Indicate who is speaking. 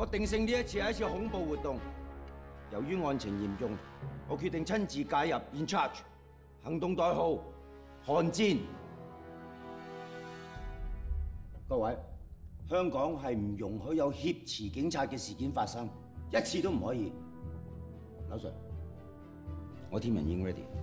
Speaker 1: 我定性呢一次係一次恐怖活動，由於案情嚴重，我決定親自介入 in charge。行動代號寒戰。各位，香港係唔容許有挟持警察嘅事件發生，一次都唔可以。劉 sir，我天民已經 ready。